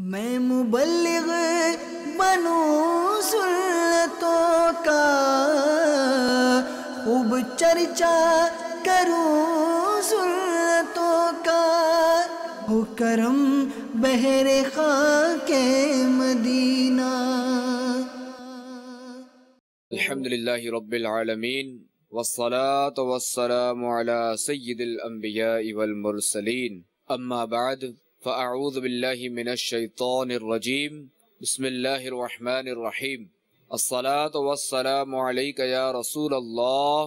मैं मुबल्लिग बनू सुन्नतों का। खूब चर्चा करूँ सुन्नतों का। हो करम बहरे के मदीना। अल्हम्दुलिल्लाहि रब्बिल आलमीन। वस्सलातु वस्सलामु अला सय्यिदिल अंबियाइ वल मुरसलीन। अम्मा बाद फ़अऊज़ु बिल्लाहि मिनश शैतानिर रजीम बिस्मिल्लाहिर रहमानिर रहीम अस्सलातु वस्सलामु अलैका या रसूल अल्लाह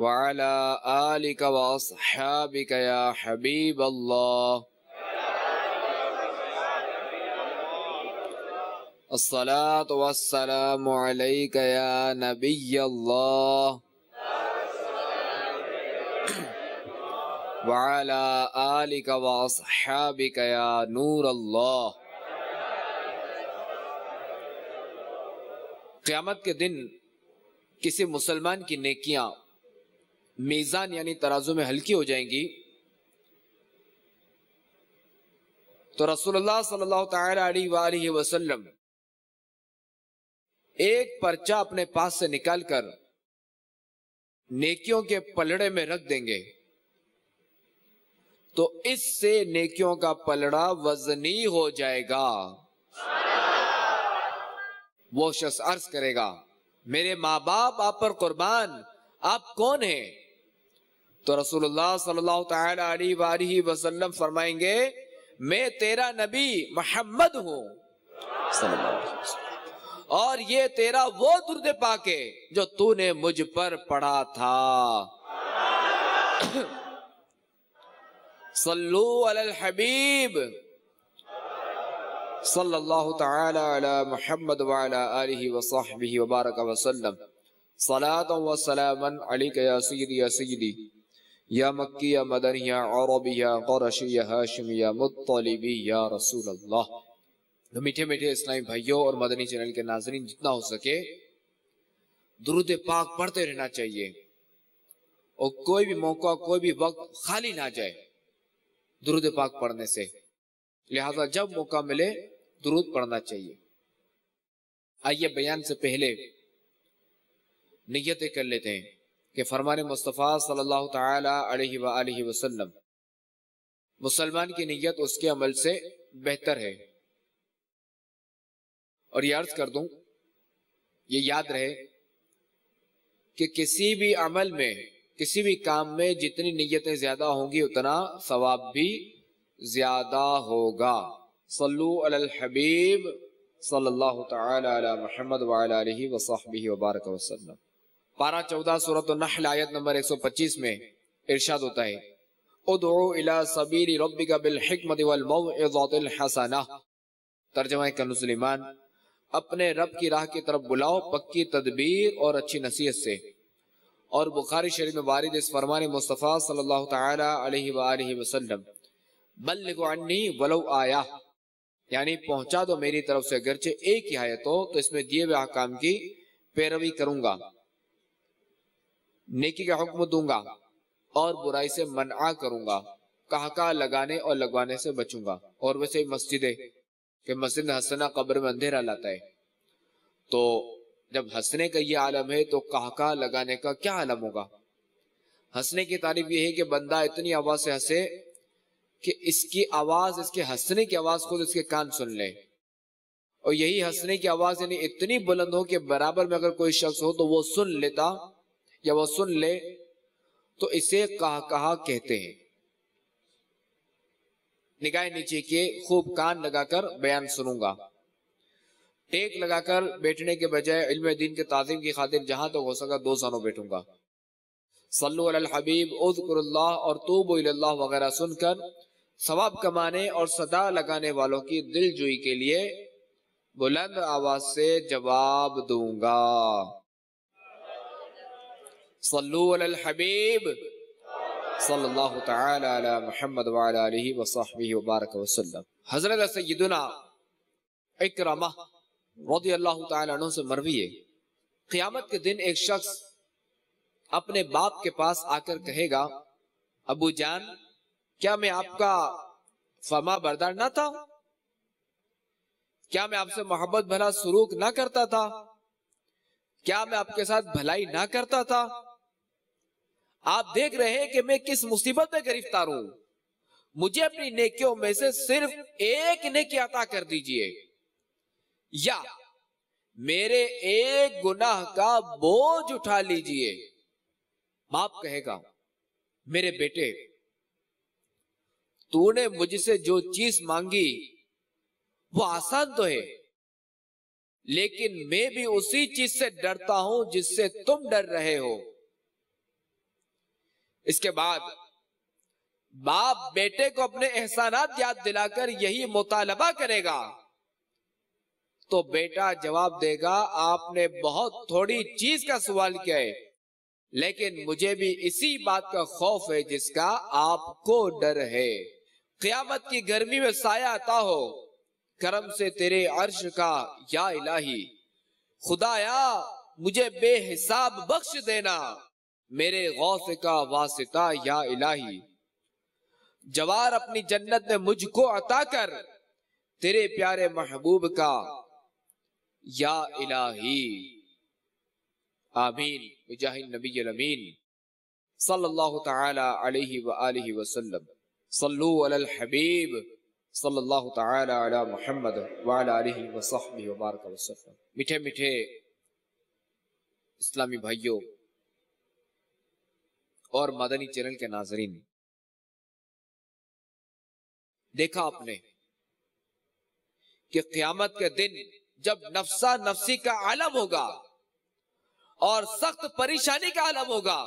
व अला आलिका व अस्हाबिका या हबीब अल्लाह अस्सलातु वस्सलामु अलैका या नबी क़यामत के दिन किसी मुसलमान की नेकियाँ मीज़ान यानी तराजू में हल्की हो जाएँगी तो रसूलुल्लाह सल्लल्लाहु अलैहि वसल्लम एक पर्चा अपने पास से निकालकर नेकियों के पलड़े में रख देंगे तो इससे नेकियों का पलड़ा वजनी हो जाएगा। वो शख्स अर्ज़ करेगा, मेरे माँ बाप आप पर कुर्बान, आप कौन हैं? तो रसूलुल्लाह सल्लल्लाहु अलैहि वसल्लम फरमाएँगे, मैं तेरा नबी मोहम्मद हूँ। और ये तेरा वो दुर्द पाके जो तूने मुझ पर पढ़ा था। तआला अला मुहम्मद व अला आलिहि व सहबिहि व बारक व सल्लम। सलातन व सलामन अलैका या सय्यदी या सय्यदी या मक्की या मदनी या अरबी या क़ुरशी या हाशिमी या मुत्तलिबी या रसूल अल्लाह तो मीठे मीठे इस्लामी भाइयों और मदनी चैनल के नाजरीन, जितना हो सके, दुरुद पाक पढ़ते रहना चाहिए। और कोई भी मौका, कोई भी वक्त खाली ना जाए। दुरुद पाक पढ़ने से। लिहाजा जब मौका मिले, दुरुद पढ़ना चाहिए। आइए बयान से पहले नियतें कर लेते हैं कि फरमान मुस्तफ़ा सल्लल्लाहु अलैहि वसल्लम, मुसलमान की नीयत उसके अमल से बेहतर है। और ये अर्ज़ कर दूँ, ये याद रहे कि किसी भी अमल में किसी भी काम में जितनी नीयतें ज़्यादा होंगी, उतना सवाब भी ज़्यादा होगा। सल्लु अलल हबीब, सल्लल्लाहु अला मुहम्मद व अला आलिहि व सहबिहि व बारक वसल्लम पारा चौदह, सूरत नहल, आयत नंबर 125 में इरशाद होता है। उदउ इला सबीली रब्बिका बिल हिकमति वल मौइज़तिल हसना तर्जुमा कनुजुल ईमान अपने रब की राह की तरफ़ बुलाओ, पक्की तदबीर और अच्छी नसीहत से। और बुखारी शरीफ में वारिद इस फरमान मुस्तफ़ा सल्लल्लाहु अलैहि वसल्लम बल्लिगु अन्नी वलो आया, यानी पहुँचा दो मेरी तरफ़ से, अगरचे एक ही आयत हो तो इसमें दिए हुए अहकाम की पैरवी करूँगा, नेकी का हुक्म दूँगा, और बुराई से मना करूँगा कहा लगाने और लगवाने से बचूँगा, और वैसे मस्जिद, कि मस्जिद हसना कब्र में अंधेरा लाता है। तो जब हंसने का ये आलम है तो कहा लगाने का क्या आलम होगा? हंसने की तारीफ़ ये है कि बंदा इतनी आवाज़ से हंसे कि इसकी आवाज़, इसके हंसने की आवाज़ को इसके कान सुन ले। और यही हंसने की आवाज़ यानी इतनी बुलंद हो कि बराबर में अगर कोई शख्स हो तो वो सुन लेता या वो सुन ले तो इसे कहा कहा कहते हैं। निगाह नीचे के खूब कान लगाकर बयान सुनूँगा। टेक लगाकर बैठने के बजाय इल्म दीन के ताजीम की खातिर जहाँ तक तो हो सका दो सालों बैठूँगा। सल्लु हबीब, उज़कुरुल्लाह और तूबु वगैरह सुनकर सवाब कमाने और सदा लगाने वालों की दिल जुई के लिए बुलंद आवाज़ से जवाब दूँगा। सल्लु हबीब, सल्लल्लाहु तआला अला हज़रत सय्यदुना इकरमा रदियल्लाहु तआला अन्हु से मरवी है। क़यामत के दिन एक शख्स अपने बाप के पास आकर कहेगा, अबू जान, क्या मैं आपका फमा बरदार ना था? क्या मैं आपसे मोहब्बत भला सुरूक ना करता था? क्या मैं आपके साथ भलाई ना करता था? आप देख रहे हैं कि मैं किस मुसीबत में गिरफ़्तार हूँ। मुझे अपनी नेकियों में से सिर्फ़ एक नेकी अता कर दीजिए। या, मेरे एक गुनाह का बोझ उठा लीजिए। बाप कहेगा, मेरे बेटे, तूने मुझसे जो चीज़ मांगी, वो आसान तो है, लेकिन मैं भी उसी चीज़ से डरता हूँ जिससे तुम डर रहे हो। इसके बाद, बाप बेटे को अपने एहसानात याद दिलाकर यही मुतालबा करेगा। तो बेटा जवाब देगा, आपने बहुत थोड़ी चीज़ का सवाल किया है। लेकिन मुझे भी इसी बात का खौफ है जिसका आपको डर है। क्यामत की गर्मी में साया आता हो, करम से तेरे अर्श का या इलाही। खुदाया, मुझे बेहिसाब बख्श देना, मेरे गौस का वासिता या इलाही। जवार अपनी जन्नत में मुझको अता कर, तेरे प्यारे महबूब का या इलाही। आमीन। मुजाहिद नबी अमीन। सल्लल्लाहु तआला अलैहि व आलिहि वसल्लम। सल्लु अलल हबीब। सल्लल्लाहु तआला अला मुहम्मद व अला आलिहि व सहबिहि व बारक वसल्लम मीठे मीठे इस्लामी भाइयों और मदनी चैनल के नाजरीन। देखा आपने कि क्यामत के दिन जब नफसा नफसी का आलम होगा और सख्त परेशानी का आलम होगा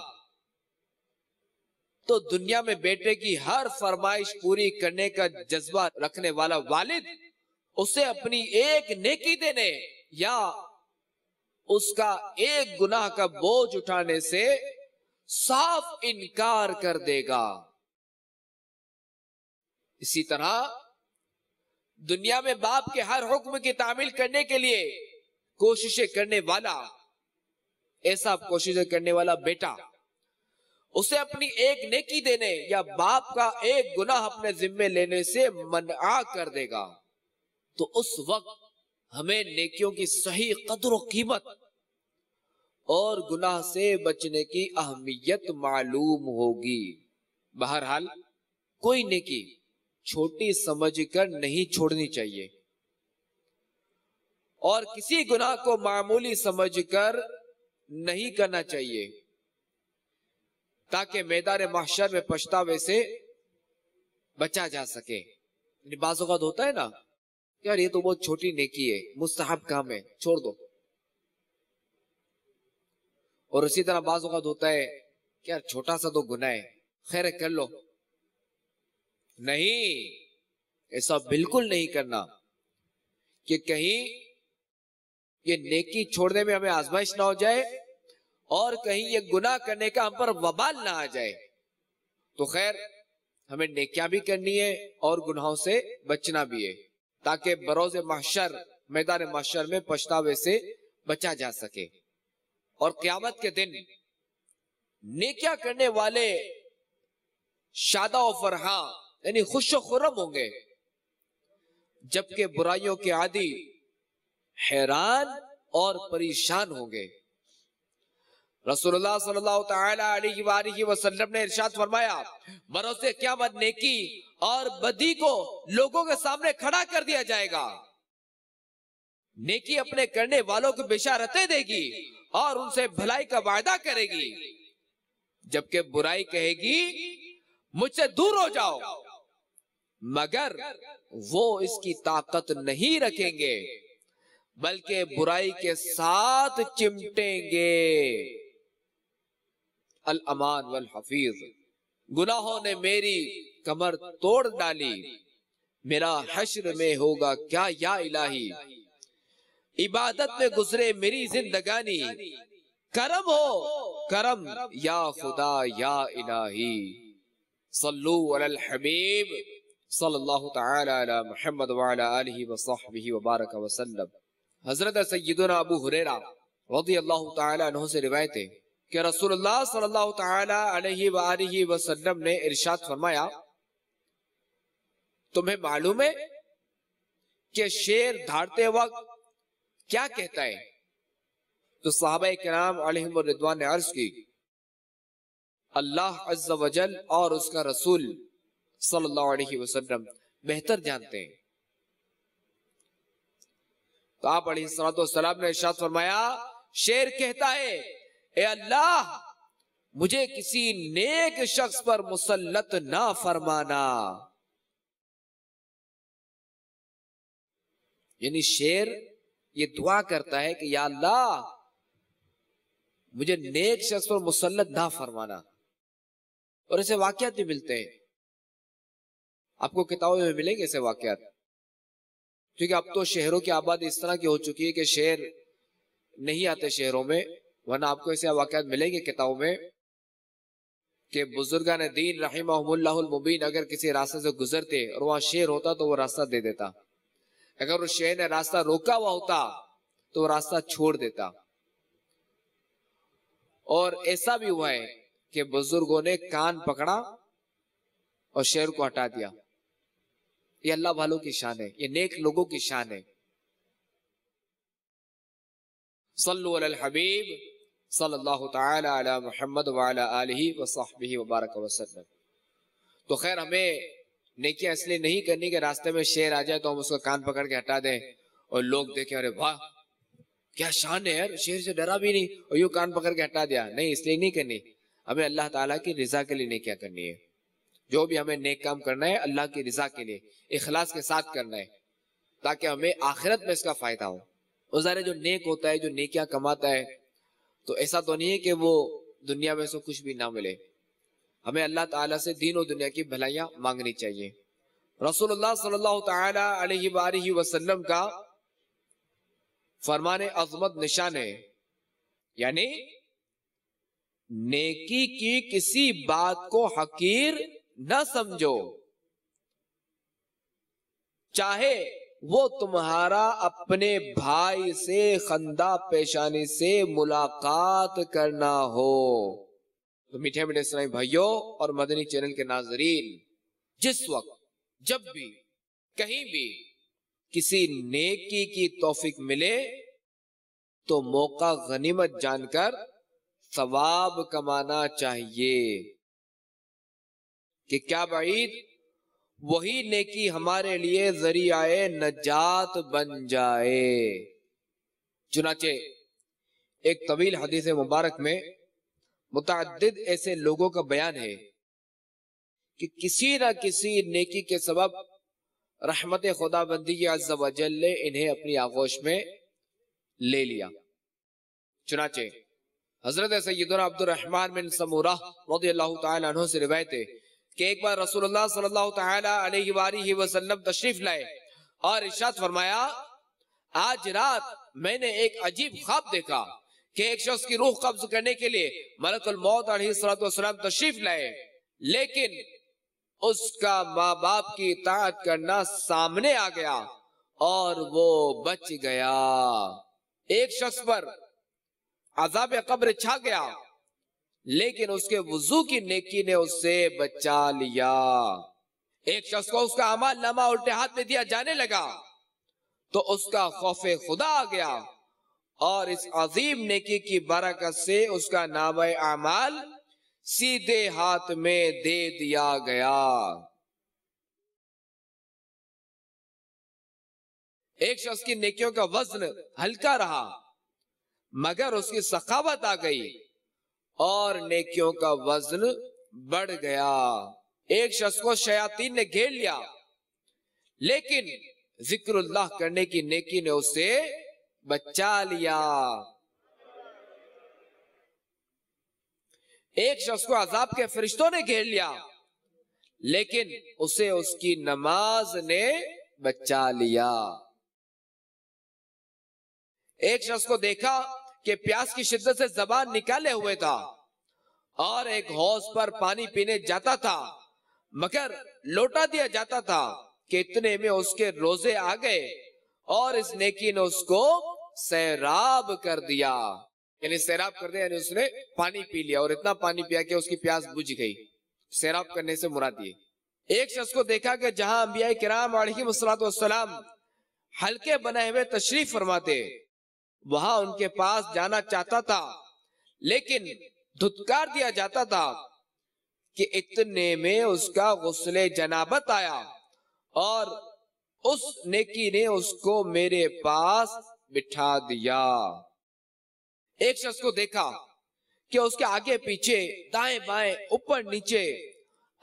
तो दुनिया में बेटे की हर फरमाइश पूरी करने का जज्बा रखने वाला वालिद, उसे अपनी एक नेकी देने या उसका एक गुनाह का बोझ उठाने से साफ़ इनकार कर देगा। इसी तरह दुनिया में बाप के हर हुक्म की तामील करने के लिए कोशिशें करने वाला, ऐसा कोशिशें करने वाला बेटा, उसे अपनी एक नेकी देने या बाप का एक गुनाह अपने जिम्मे लेने से मना कर देगा। तो उस वक्त हमें नेकियों की सही कदर कीमत और गुनाह से बचने की अहमियत मालूम होगी। बहरहाल, कोई नेकी छोटी समझकर नहीं छोड़नी चाहिए। और किसी गुनाह को मामूली समझकर नहीं करना चाहिए। ताकि मैदान माशर में पछतावे से बचा जा सके। बाजूकात होता है ना, यार ये तो बहुत छोटी नेकी है, मुस्तहब काम है, छोड़ दो। और उसी तरह बाजूकात होता है यार छोटा सा तो गुना है, खैर कर लो। नहीं, ऐसा बिल्कुल नहीं करना। कि कहीं ये नेकी छोड़ने में हमें आजमाइश ना हो जाए और कहीं ये गुनाह करने का हम पर वबाल ना आ जाए। तो खैर, हमें नेकिया भी करनी है और गुनाहों से बचना भी है, ताकि बरोज माशर मैदान माशर में पछतावे से बचा जा सके। और क्यामत के दिन नेकिया करने वाले शादा और फरहा यानी खुश खुरम होंगे। जबकि बुराइयों के आदि हैरान और परेशान होंगे। रसूलुल्लाह सल्लल्लाहु अलैहि वसल्लम ने इरशाद फरमाया भरोसे क्या मत नेकी और बदी को लोगों के सामने खड़ा कर दिया जाएगा। नेकी अपने करने वालों को बिशारतें देगी और उनसे भलाई का वायदा करेगी। जबकि बुराई कहेगी, मुझसे दूर हो जाओ। मगर वो इसकी ताकत नहीं रखेंगे, बल्कि बुराई के साथ चिमटेंगे। अल अमान वल हफीज गुनाहों ने मेरी कमर तोड़ डाली, मेरा हश्र में होगा क्या या इलाही? इबादत में गुजरे मेरी जिंदगानी, करम हो, करम या खुदा या इलाही। सल्लु अल हबीब सल्लल्लाहु तआला अला मुहम्मद व अला आलिहि व सहबिहि व बारक वसल्लम हज़रत सैयदना अबू हुरैरा रदियल्लाहु तआला अन्हु से रिवायत है कि रसूलुल्लाह सल्लल्लाहु तआला अलैहि व आलिहि वसल्लम ने इरशाद फरमाया, तुम्हें मालूम है कि शेर धारते वक्त क्या कहता है? तो साहब कराम रिदवान ने अर्ज़ की, अल्लाह अज्जा वजल और उसका रसूल अलैहि वसल्लम, बेहतर जानते हैं। तो आप सलाम ने इरशाद फरमाया, शेर कहता है, ए अल्लाह, मुझे किसी नेक शख्स पर मुसल्लत ना फरमाना। यानी शेर ये दुआ करता है कि, या अल्लाह, मुझे नेक शख्स पर मुसल्लत ना फरमाना। और ऐसे वाक्यात भी मिलते हैं। आपको किताबों में मिलेंगे ऐसे वाक्यात? क्योंकि अब तो शहरों की आबादी इस तरह की हो चुकी है कि शहर नहीं आते शहरों में, वरना आपको ऐसे वाकत मिलेंगे किताबों में कि बुजुर्गान दीन रहीमुबीन अगर किसी रास्ते से गुजरते और वहाँ शेर होता तो वो रास्ता दे देता। अगर उस शेर ने रास्ता रोका हुआ होता तो वो रास्ता छोड़ देता। और ऐसा भी हुआ है कि बुज़ुर्गों ने कान पकड़ा और शेर को हटा दिया। ये अल्लाह वालों की शान है, ये नेक लोगों की शान है। सल्लु अल हबीब, सल्लल्लाहु ताला अला मोहम्मद वाला आलिहि व सहबिहि व बारक वसल्लम तो खैर, हमें नेकियाँ इसलिए नहीं करनी कि रास्ते में शेर आ जाए तो हम उसको कान पकड़ के हटा दें और लोग देखें, अरे वाह, क्या शान है यार, शेर से डरा भी नहीं और यूँ कान पकड़ के हटा दिया। नहीं, इसलिए नहीं करनी। हमें अल्लाह ताला की रिजा के लिए नेकियाँ करनी है। जो भी हमें नेक काम करना है, अल्लाह की रिजा के लिए, इखलास के साथ करना है, ताकि हमें आखिरत में इसका फ़ायदा हो। उजारे जो नेक होता है, जो नेकियाँ कमाता है तो ऐसा तो नहीं है कि वो दुनिया में से कुछ भी ना मिले। हमें अल्लाह ताला से दीन और दुनिया की भलाइयाँ मांगनी चाहिए। रसूलुल्लाह सल्लल्लाहु अलैहि वसल्लम का फरमाने अजमत निशान है, यानी, नेकी की किसी बात को हकीर न समझो। चाहे वो तुम्हारा अपने भाई से खंदा पेशानी से मुलाकात करना हो। तो मीठे मीठे सुनाई भाइयों और मदनी चैनल के नाजरीन, जिस वक्त, जब भी, कहीं भी किसी नेकी की तौफीक मिले तो मौका गनीमत जानकर सवाब कमाना चाहिए। कि क्या बाईद वही नेकी हमारे लिए जरियाए नजात बन जाए। चुनाचे, एक तवील हदीस मुबारक में मुतद ऐसे लोगों का बयान है कि किसी न किसी नेकी के सबब रहमत खुदा बंदी अज्जल ने इन्हें अपनी आगोश में ले लिया। चुनाचे, हज़रत सैदना अब्दुलरहमान बिन समूरा से रिवायत है कि एक बार रसूलुल्लाह सल्लल्लाहु अलैहि वसल्लम तशरीफ़ लाए और इशाद फरमाया, आज रात मैंने एक अजीब ख्वाब देखा कि एक शख्स की रूह कब्ज करने के लिए मलकुल मौत सलाम तशरीफ़ लाए, लेकिन उसका माँ बाप की इतात करना सामने आ गया और वो बच गया। एक शख्स पर अजाब कब्र छा गया लेकिन उसके वज़ू की नेकी ने उससे बचा लिया। एक शख्स को उसका अमाल नामा उल्टे हाथ में दिया जाने लगा। तो उसका खौफ खुदा आ गया और इस अजीम नेकी की बरकत से उसका नाम अमाल सीधे हाथ में दे दिया गया। एक शख्स की नेकियों का वज़न हल्का रहा, मगर उसकी सखावत आ गई। और नेकियों का वज़न बढ़ गया। एक शख्स को शयातीन ने घेर लिया। लेकिन जिक्रुल्लाह करने की नेकी ने उसे बचा लिया। एक शख्स को अजाब के फरिश्तों ने घेर लिया, लेकिन उसे उसकी नमाज़ ने बचा लिया। एक शख्स को देखा कि प्यास की शिद्दत से जबान निकाले हुए था और एक हौस पर पानी पीने जाता था, मगर लौटा दिया जाता था कि इतने में उसके रोज़े आ गए और इस नेकी ने उसको सैराब कर दिया। यानी सैराब कर दिया यानी उसने पानी पी लिया और इतना पानी पिया कि उसकी प्यास बुझ गई। सैराब करने से मुराद ये एक शख्स को देखा कि जहाँ अंबिया किराम सलाम हल्के बनाए हुए तशरीफ़ फरमाते वहाँ उनके पास जाना चाहता था, लेकिन धुतकार दिया जाता था कि इतने में उसका गुस्ले जनाबत आया और उस नेकी ने उसको मेरे पास बिठा दिया। एक शख्स को देखा कि उसके आगे पीछे दाएँ बाएँ ऊपर नीचे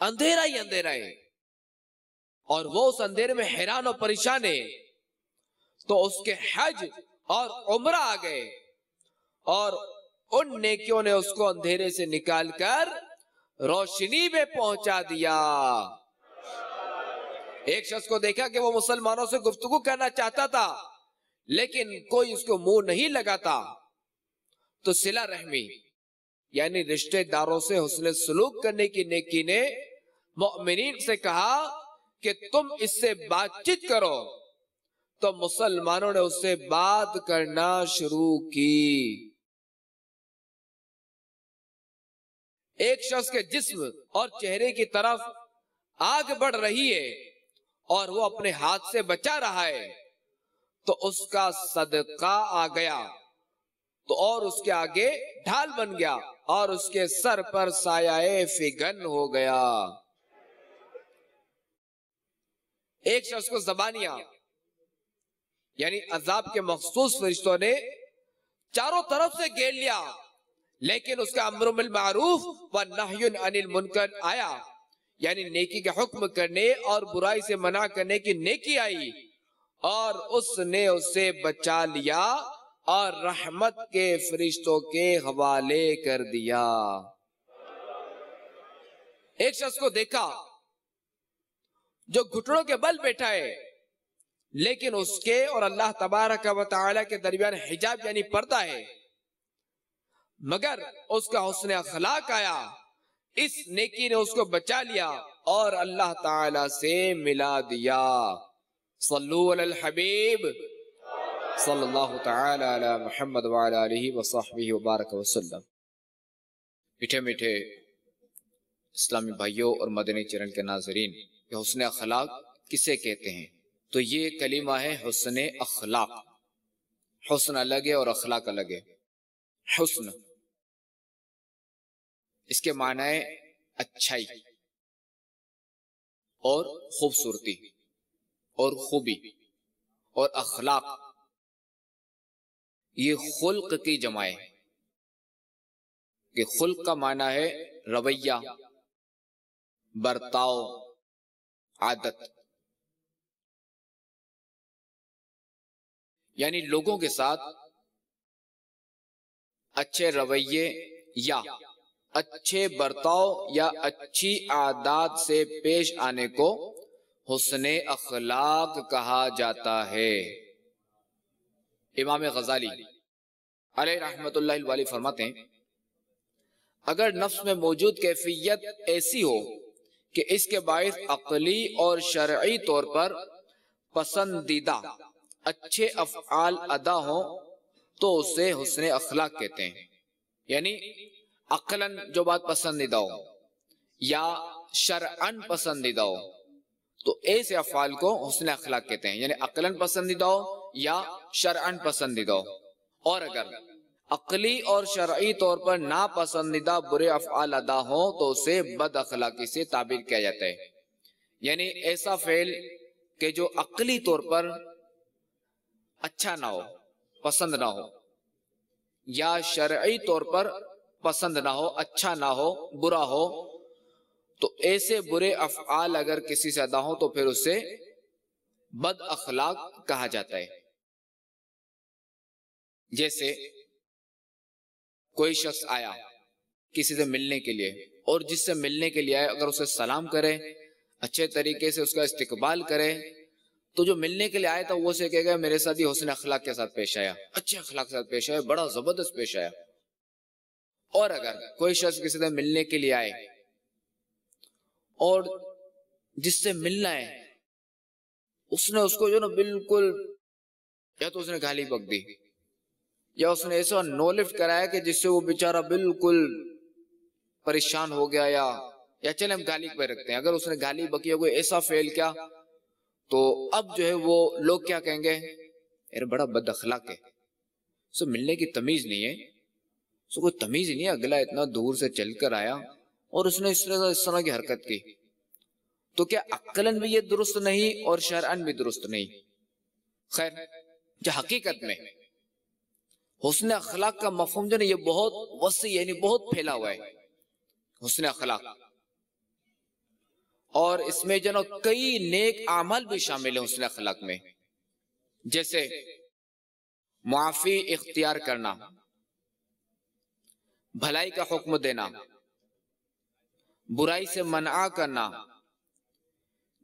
अंधेरा ही अंधेरा है और वो उस अंधेरे में हैरान और परेशान है। तो उसके हज और उम्र आ गए। और उन नेकियों ने उसको अंधेरे से निकालकर रोशनी में पहुँचा दिया। एक शख्स को देखा कि वो मुसलमानों से गुफ्तगु करना चाहता था, लेकिन कोई उसको मुँह नहीं लगाता। तो सिला रहमी, यानी रिश्तेदारों से हुसन सलूक करने की नेकी ने मोमिन से कहा कि तुम इससे बातचीत करो। तो मुसलमानों ने उससे बात करना शुरू की। एक शख्स के जिस्म और चेहरे की तरफ़ आग बढ़ रही है और वो अपने हाथ से बचा रहा है तो उसका सदका आ गया तो और उसके आगे ढाल बन गया और उसके सर पर साया फिगन हो गया। एक शख्स को जबानिया यानी अजाब के मखसूस फरिश्तों ने चारों तरफ़ से घेर लिया। लेकिन उसका अमरुल मारूफ व नाहयुन अनिल मुनकर आया। यानी नेकी के हुक्म करने और बुराई से मना करने की नेकी आई और उसने उसे बचा लिया और रहमत के फरिश्तों के हवाले कर दिया। एक शख्स को देखा जो घुटनों के बल बैठा है। लेकिन उसके और अल्लाह तबारक व के दरमियान हिजाब यानी पर्दा है। मगर उसका हुसन अखलाक आया, इस नेकी ने उसको बचा लिया और अल्लाह ताला से मिला दिया। अल हबीब, सल्लल्लाहु ताला अला मोहम्मद वबारक वसल्लम मीठे मीठे इस्लामी भाइयों और मदनी चरण के नाजरीन, ये हुसन अखलाक किसे कहते हैं? तो ये कलीमा है हुसन अखलाक। हुसन अलग है और अखलाक अलग है। हुस्न। इसके माना है अच्छाई और खूबसूरती और खूबी और अखलाक। ये खुल्क की जमाए। कि खुल्क का माना है रवैया, बर्ताव, आदत। यानी लोगों के साथ अच्छे रवैये या अच्छे बर्ताव या अच्छी आदात से पेश आने को हुसन अखलाक कहा जाता है। इमाम गजाली रहमत फरमाते हैं, अगर नफ्स में मौजूद कैफियत ऐसी हो कि इसके बायस अकली और शर्ई तौर पर पसंदीदा अच्छे अफआल अदा हो तो उसे हुसन अखलाक कहते हैं। यानी, अकलन जो बात पसंदीदा हो, या शरअन पसंदीदा हो तो ऐसे अफाल को हुसन अखलाक कहते हैं। यानी, अकलन पसंदीदा हो, या शरअन पसंदीदा हो। और अगर अकली और शरई तौर पर नापसंदीदा बुरे अफआल अदा हो तो उसे बद अखलाकी से ताबीर किया जाता है। यानी, ऐसा फेल के जो अकली तौर पर अच्छा ना हो, पसंद ना हो। या शरई तौर पर पसंद ना हो अच्छा ना हो, बुरा हो तो ऐसे बुरे अफआल अगर किसी से अदा हो तो फिर उसे बद अखलाक कहा जाता है। जैसे, कोई शख्स आया किसी से मिलने के लिए, और जिससे मिलने के लिए आए अगर उसे सलाम करे, अच्छे तरीके से उसका इस्तेकबाल करे तो जो मिलने के लिए आया था, वो से कह गया, मेरे साथ ही हुसन अखलाक के साथ पेश आया। अच्छे अखलाक के साथ पेश आया, बड़ा ज़बरदस्त पेश आया। और अगर कोई शख्स किसी से मिलने के लिए आए, और जिससे मिलना है, उसने उसको जो ना बिल्कुल, या तो उसने गाली बक दी, या उसने ऐसा नोलिफ्ट कराया कि जिससे वो बेचारा बिल्कुल परेशान हो गया या या चले हम गाली पे रखते हैं। अगर उसने गाली बकी कोई ऐसा फेल किया तो अब जो है वो लोग क्या कहेंगे? यार, बड़ा बद अखलाक है। सो, मिलने की तमीज नहीं है। सो, कोई तमीज नहीं है। अगला इतना दूर से चलकर आया और उसने इस तरह इस तरह की हरकत की। तो क्या अक्लन भी ये दुरुस्त नहीं और शरअन भी दुरुस्त नहीं? खैर जो हकीकत में? हुसन अखलाक का मफहम जो ना, ये बहुत वसी, यानी बहुत फैला हुआ है। हुसन अखलाक। और इसमें जनो कई नेक आमल भी शामिल है हुसन अखलाक में। जैसे मुआफी इख्तियार करना, भलाई का हुक्म देना, बुराई से मना करना,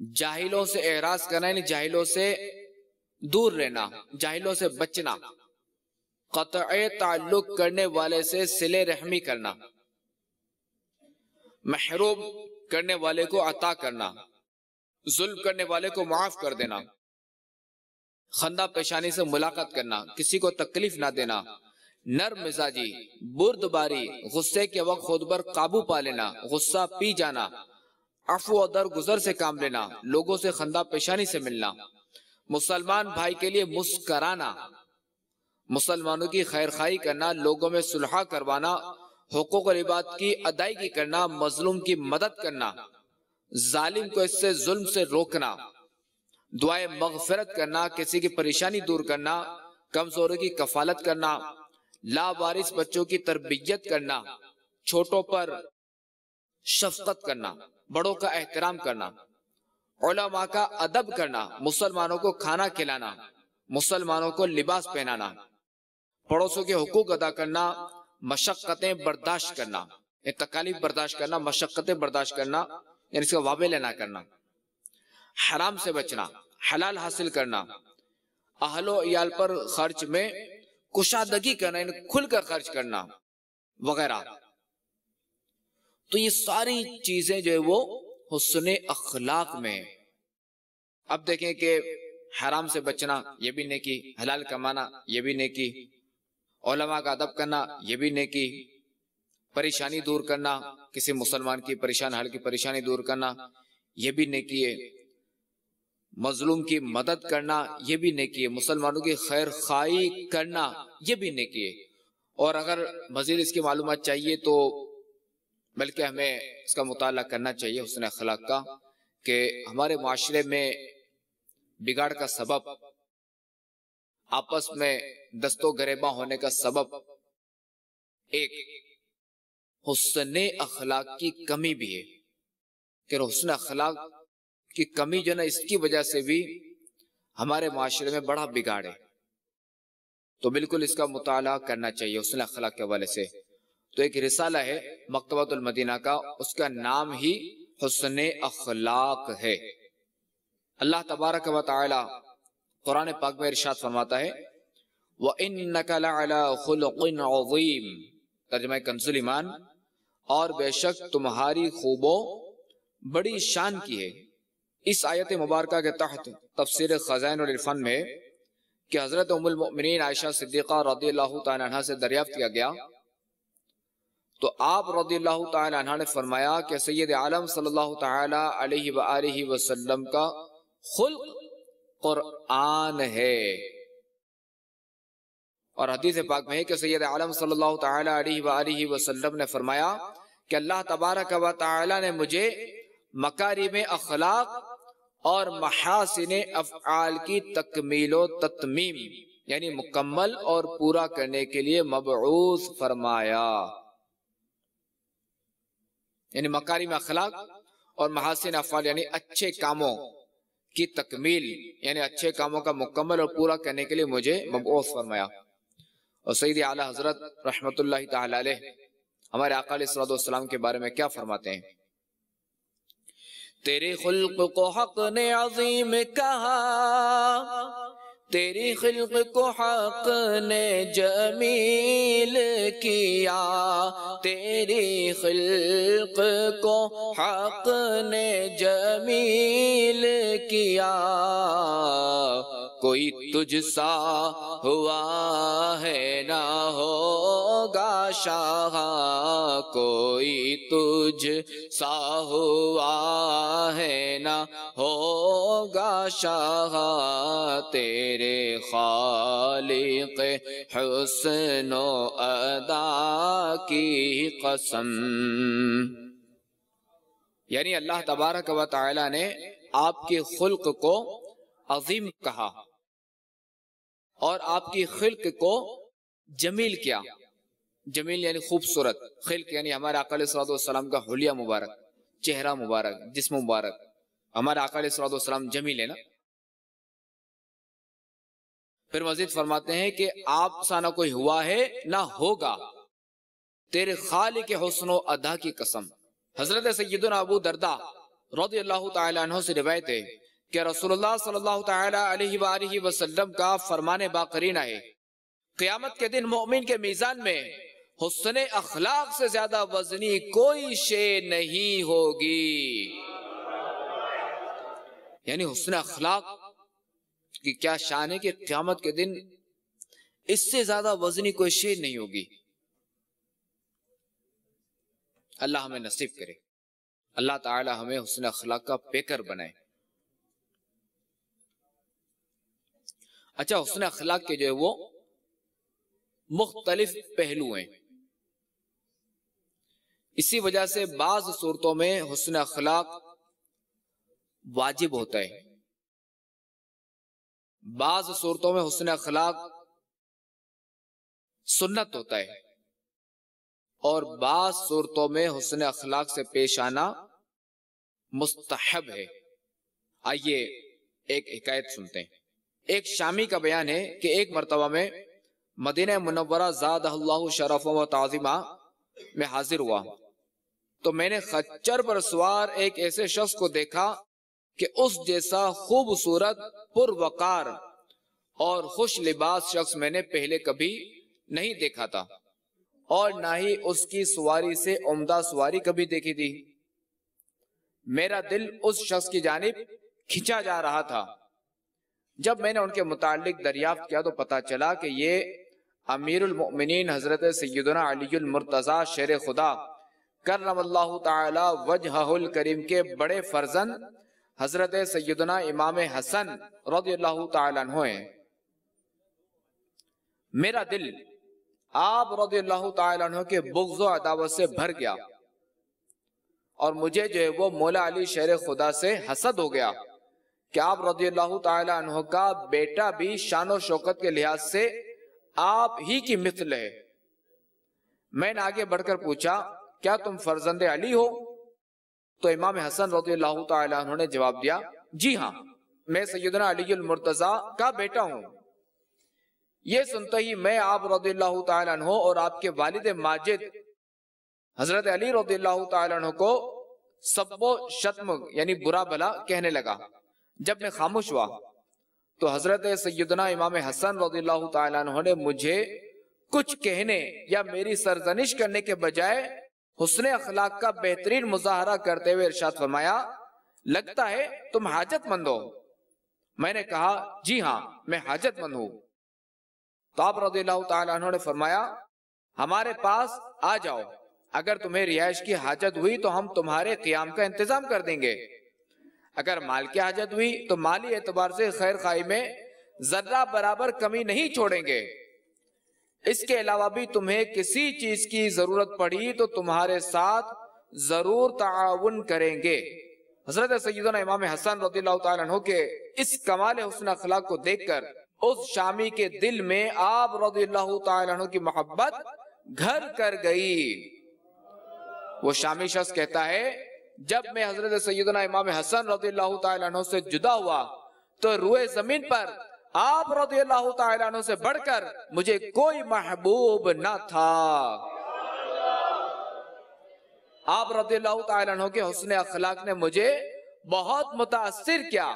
जाहिलों से एराज करना, यानी जाहिलों से दूर रहना, जाहिलों से बचना कत ताल्लुक करने वाले से सिले रहमी करना। महरूम करने वाले को अता करना। जुल्म करने वाले को माफ़ कर देना। खंदा पेशानी से मुलाकात करना, किसी को तकलीफ़ ना देना। नर मिजाजी, बुर्दबारी, गुस्से के वक्त खुद पर काबू पा लेना, गुस्सा पी जाना। अफू दर गुजर से काम लेना, लोगों से खंदा पेशानी से मिलना। मुसलमान भाई के लिए मुस्कराना। मुसलमानों की खैर खाई करना, लोगों में सुलह करवाना हकूक और इबाद की, अदायगी करना, मजलूम की मदद करना, जालिम को इससे जुल्म से रोकना, दुआए मगफरत करना, किसी की परेशानी दूर करना, कमजोरों की कफालत करना, लावारिस बच्चों की तरबियत करना, छोटों पर शफकत करना, बड़ों का एहतराम करना ओलमा का अदब करना, मुसलमानों को खाना खिलाना, मुसलमानों को लिबास पहनाना, पड़ोसों के हुकूक अदा करना मशक्क़तें बर्दाश्त करना। तकालीफ बर्दाश्त करना, मशक्क़तें बर्दाश्त करना, यानी इसका वाबे ना करना। हराम से बचना, हलाल हासिल करना। अहलो याल पर खर्च में कुशादगी करना, यानी खुलकर खर्च करना, वगैरह। तो ये सारी चीज़ें जो है वो हुसन अखलाक में। अब देखें कि हराम से बचना, ये भी नेकी, हलाल कमाना, ये भी नेकी। ओलमा का अदब करना यह भी नेकी परेशानी दूर करना, किसी मुसलमान की परेशान हल की परेशानी दूर करना यह भी नेकी है। मजलूम की मदद करना यह भी नेकी है। मुसलमानों की खैर खाई करना यह भी नेकी है। और अगर मजीद इसकी मालूम चाहिए तो बल्कि हमें इसका मुताल करना चाहिए उसने अखलाक का, कि हमारे माशरे में बिगाड़ का सबब आपस में दस्तो गरेबा होने का सबब। एक, हुसन अखलाक की कमी भी है। कि हुसन अखलाक की कमी जो ना, इसकी वजह से भी हमारे माशरे में बड़ा बिगाड़ है। तो बिल्कुल इसका मुताला करना चाहिए हुसन अखलाक के हवाले से। तो एक रिसाला है मकतबातुल मदीना का, उसका नाम ही हुसन अखलाक है। अल्लाह तबारक व ताला कुरान पाक में इरशाद फरमाता है, व इन्नकलाजीम तर्जमा कंजुल ईमान, और बेशक तुम्हारी खूबो बड़ी शान की है। इस आयत मुबारक के तहत तफसर खजान और इरफान में कि हज़रत उमुल आयशा सिद्दीक़ा रदी अल्लाह से दरियाफ्त किया गया। तो आप रदी ने फरमाया कि सैयद आलम सल्लल्लाहु अलैहि वसल्लम का खुल कुरान है। और हदीस पाक में है कि सैयद आलम सल्लल्लाहु अलैहि वसल्लम ने फरमाया कि अल्लाह तबारक व ताला ने मुझे मकारी में अखलाक और महासिन अफ़आल की तकमील तत्मीम, यानी मुकम्मल और पूरा करने के लिए मबूस फरमाया। यानी मकारी में अखलाक और महासिन अफाल यानी अच्छे कामों की तकमील, यानी अच्छे कामों का मुकम्मल और पूरा करने के लिए मुझे मबूस फरमाया। और सईद आला हज़रत रहमत हमारे अकाल के बारे में क्या फरमाते हैं? तेरे खुल्क को हक ने अजीम कहा तेरी खिल्क को हक ने जमील किया। तेरी खिल्क को हक ने जमील किया। कोई तुझ सा हुआ है ना होगा शाह। कोई तुझ सा हुआ है ना होगा शाह तेरे खालिक हुस्नो अदा की कसम। यानी अल्लाह तबारक व ताला ने आपके खुल्क को अजीम कहा और आपकी खिल्क को जमील किया। जमील यानी खूबसूरत, खिल्क यानी हमारे अकाल सलाम का हुलिया मुबारक, चेहरा मुबारक, जिस्म मुबारक, हमारे अकाल सलाम जमील है ना फिर मजीद फरमाते हैं कि आप सा ना कोई हुआ है, ना होगा। तेरे खाल के हौसनो अदा की कसम। हज़रत सैदना अबू दरदा रदी अल्लाह तु से रिवायत है कि वसल्लम का फरमान बाकरीना है क़यामत के दिन मोमिन के मीज़ान में हुस्न अखलाक से ज़्यादा वजनी कोई शे नहीं होगी। यानी हुस्न अखलाक की क्या शान है कि क़यामत के दिन इससे ज़्यादा वजनी कोई शे नहीं होगी। अल्लाह हमें नसीब करे। अल्लाह ताला हमें हुसन अखलाक का पेकर बनाए। अच्छा हुसन अखलाक के जो है वो मुख्तलिफ़ पहलू हैं। इसी वजह से बाज सूरतों में हुसन अखलाक वाजिब होता है। बाज सूरतों में हुसन अखलाक सुन्नत होता है और बाज सूरतों में हुसन अखलाक से पेश आना मुस्तहब है। आइए एक हिकायत सुनते हैं। एक शामी का बयान है कि एक मरतबा में मदीना मुनवरा जाद शरफ व ताजिमा में हाजिर हुआ। तो मैंने खच्चर पर सवार एक ऐसे शख्स को देखा कि उस जैसा खूबसूरत, पुरवकार और खुश लिबास शख्स मैंने पहले कभी नहीं देखा था। और ना ही उसकी सवारी से उम्दा सवारी कभी देखी थी। मेरा दिल उस शख्स की जानब खिंचा जा रहा था। जब मैंने उनके मुतालिक दरियाफ्त किया तो पता चला कि ये अमीरमिन हज़रत सैदना अलीमरतज़ा शेर खुदा करम वजहुल करीम के बड़े फर्जन हज़रत सैदना इमाम हसन रदी हैं। मेरा दिल आप रदी अल्लाह के बुग्ज अदावत से भर गया और मुझे जो है वो मौला अली शेर खुदा से हसद हो गया कि आप रदी अल्लाह का बेटा भी शान शौकत के लिहाज से आप ही की मिसल है। मैंने आगे बढ़कर पूछा क्या तुम फर्जंद अली हो? तो इमाम हसन रदी अल्लाह ने जवाब दिया, जी हाँ मैं सैदना अली मुर्तजा का बेटा हूँ। ये सुनते ही मैं आप रदील्लाहु और आपके वालिद माजिद हज़रत अली रदील्लाहु को सबो शत्म, यानी बुरा भला कहने लगा। जब मैं खामोश हुआ तो हज़रत सैदना इमाम हसन रदील्लाहु ने मुझे कुछ कहने या मेरी सरजनिश करने के बजाय हुसन अखलाक का बेहतरीन मुजाहरा करते हुए इरशाद फरमाया, लगता है तुम हाजतमंद हो। मैंने कहा, जी हाँ मैं हाजतमंद हूँ। तो आप ने फरमाया, हमारे पास आ जाओ। अगर तुम्हें रिहाइश की हाजत हुई तो हम तुम्हारे क्याम का इंतज़ाम कर देंगे। अगर माल की हाजत हुई तो माली एतबार से खैर खाई में जर्रा बराबर कमी नहीं छोड़ेंगे। इसके अलावा भी तुम्हें किसी चीज़ की ज़रूरत पड़ी तो तुम्हारे साथ ज़रूर ताउन करेंगे। हज़रत सैदना इमाम हसन रदी के इस कमाल हुसन अखलाक को देखकर, उस शामी के दिल में आप रदील्लाहु की मोहब्बत घर कर गई। वो शामी शख्स कहता है, जब मैं हज़रत सैदना इमाम हसन रदील्लाहु से जुदा हुआ तो रुए ज़मीन पर आप रदील्लाहु से बढ़कर मुझे कोई महबूब न था। आप रदील्लाहु के हुसन अखलाक ने मुझे बहुत मुतासर किया।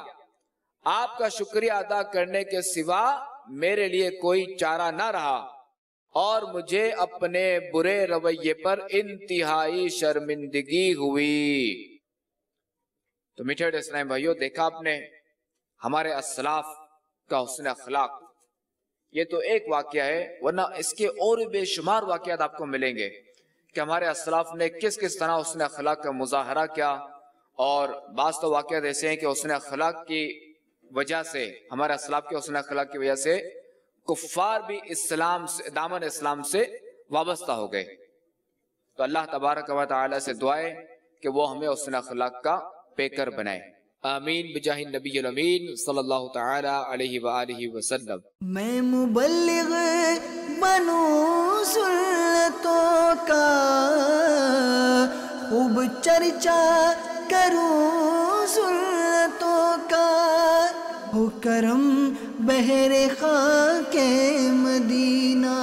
आपका शुक्रिया अदा करने के सिवा मेरे लिए कोई चारा ना रहा और मुझे अपने बुरे रवैये पर इंतहाई शर्मिंदगी हुई। तो मीठे भाइयों, देखा आपने, हमारे असलाफ का हुसन अखलाक। ये तो एक वाक्य है, वरना इसके और बेशुमार वाकयात आपको मिलेंगे कि हमारे असलाफ ने किस किस तरह उसने अखलाक का मुजाहरा किया और बाज तो वाक़ ऐसे हैं कि उसने अखलाक की वजह से, हमारे असलाफ के उसने अखलाक की वजह से कुफ़ार भी इस्लाम से, दामन इस्लाम से वाबस्ता हो गए। तो अल्लाह तबारक व से दुआए कि वो हमें उसने अखलाक का पेकर बनाए। आमीन बिजाहि नबी अमीन, सल्लल्लाहु ताला अलैहि व आलिहि वसल्लम मैं मुबल्लिग बनू सुन्नतों का खूब चर्चा करूँ सुन्नतों का। हो करम बहरे खां के मदीना।